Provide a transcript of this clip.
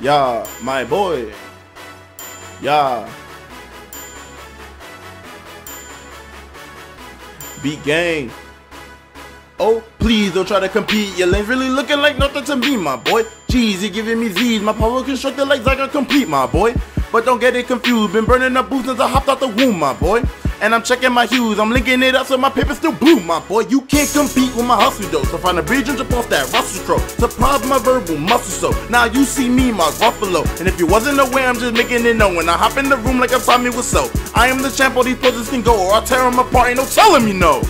Yeah, my boy. Yeah. Beat gang. Oh, please don't try to compete. Your lane's really looking like nothing to me, my boy. Jeez, you're giving me Z's. My power constructed like Zygarde complete, my boy. But don't get it confused. Been burning up boots since I hopped out the womb, my boy. And I'm checking my hues. I'm linking it up so my paper still blue, my boy. You can't compete with my hustle, though. So find a bridge and jump off that Russell Crowe. Surprise my verbal muscle, so now you see me, Mark Ruffalo. And if you wasn't aware, I'm just making it known. When I hop in the room like I Tommy Wiseau. I am the champ, all these poses can go, or I'll tear them apart. Ain't no telling me no.